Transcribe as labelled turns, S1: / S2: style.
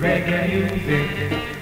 S1: reggae music.